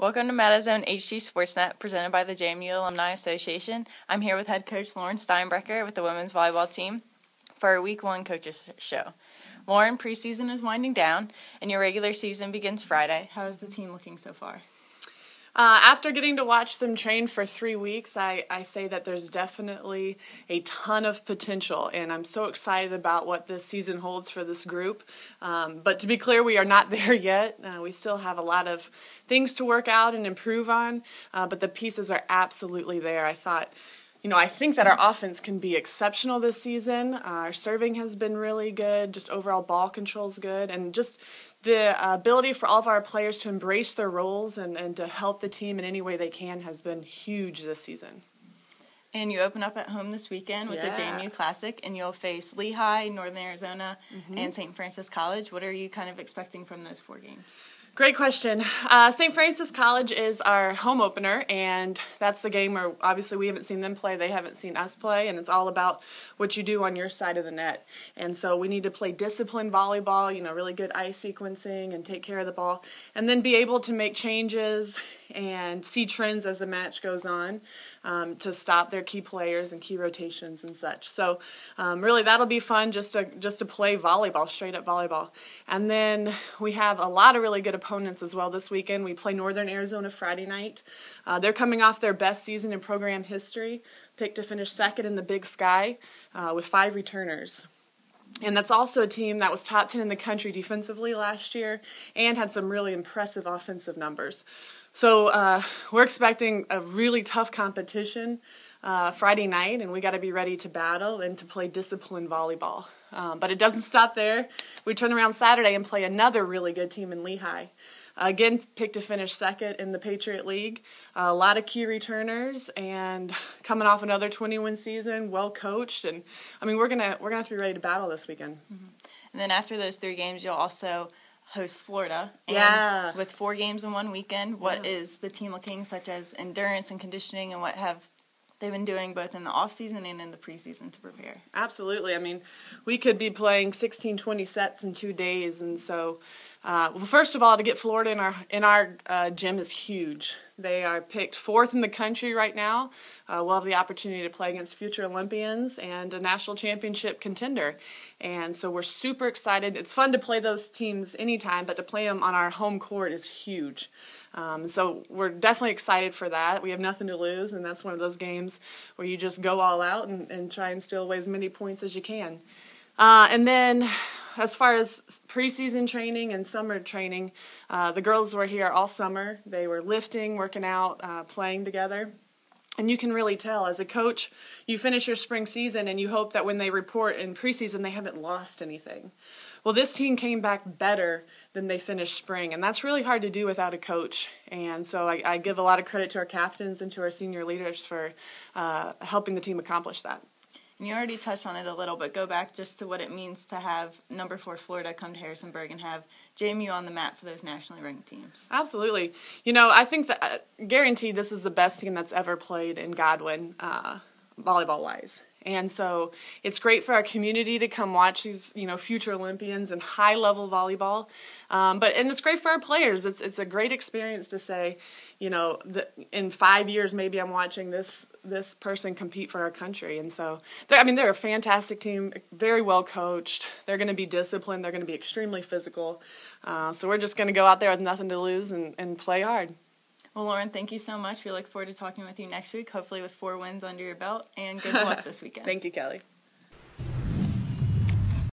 Welcome to MetaZone HD Sportsnet, presented by the JMU Alumni Association. I'm here with head coach Lauren Steinbrecher with the women's volleyball team for our week one coaches show. Lauren, preseason is winding down, and your regular season begins Friday. How is the team looking so far? Uh, after getting to watch them train for three weeks, I, I say that there's definitely a ton of potential, and I'm so excited about what this season holds for this group. Um, but to be clear, we are not there yet. Uh, we still have a lot of things to work out and improve on, uh, but the pieces are absolutely there. I thought you know, I think that our offense can be exceptional this season. Uh, our serving has been really good, just overall ball control is good, and just the ability for all of our players to embrace their roles and, and to help the team in any way they can has been huge this season. And you open up at home this weekend with yeah. the JMU Classic, and you'll face Lehigh, Northern Arizona, mm-hmm. and St. Francis College. What are you kind of expecting from those four games? Great question. Uh, St. Francis College is our home opener, and that's the game where obviously we haven't seen them play, they haven't seen us play, and it's all about what you do on your side of the net. And so we need to play disciplined volleyball, you know, really good ice sequencing and take care of the ball, and then be able to make changes and see trends as the match goes on um, to stop their key players and key rotations and such. So um, really that'll be fun just to just to play volleyball, straight up volleyball. And then we have a lot of really good opponents as well this weekend. We play Northern Arizona Friday night. Uh, they're coming off their best season in program history, picked to finish second in the Big Sky uh, with five returners. And that's also a team that was top 10 in the country defensively last year and had some really impressive offensive numbers. So uh, we're expecting a really tough competition uh, Friday night, and we got to be ready to battle and to play disciplined volleyball. Um, but it doesn't stop there. We turn around Saturday and play another really good team in Lehigh. Again, picked to finish second in the Patriot League. Uh, a lot of key returners and coming off another 20-win season, well coached, and I mean we're gonna we're gonna have to be ready to battle this weekend. Mm-hmm. And then after those three games, you'll also host Florida. yeah. With four games in one weekend, what yeah. is the team looking such as endurance and conditioning, and what have they've been doing both in the off season and in the preseason to prepare? Absolutely. I mean, we could be playing 16, 20 sets in two days, and so uh, well, first of all, to get Florida in our in our uh, gym is huge. They are picked fourth in the country right now. Uh, we'll have the opportunity to play against future Olympians and a national championship contender, and so we're super excited. It's fun to play those teams anytime, but to play them on our home court is huge. Um, so we're definitely excited for that. We have nothing to lose, and that's one of those games where you just go all out and, and try and steal away as many points as you can. Uh, and then as far as preseason training and summer training, uh, the girls were here all summer. They were lifting, working out, uh, playing together. And you can really tell as a coach, you finish your spring season and you hope that when they report in preseason, they haven't lost anything. Well, this team came back better than they finished spring, and that's really hard to do without a coach. And so I, I give a lot of credit to our captains and to our senior leaders for uh, helping the team accomplish that. And you already touched on it a little, but go back just to what it means to have number four Florida come to Harrisonburg and have JMU on the map for those nationally ranked teams. Absolutely. You know, I think that uh, guaranteed this is the best team that's ever played in Godwin, uh, volleyball wise. And so it's great for our community to come watch these, you know, future Olympians and high level volleyball. Um, but and it's great for our players. It's it's a great experience to say, you know, the, in five years maybe I'm watching this this person compete for our country. And so I mean they're a fantastic team, very well coached. They're going to be disciplined. They're going to be extremely physical. Uh, so we're just going to go out there with nothing to lose and, and play hard. Well, Lauren, thank you so much. We look forward to talking with you next week, hopefully with four wins under your belt, and good luck this weekend. thank you, Kelly.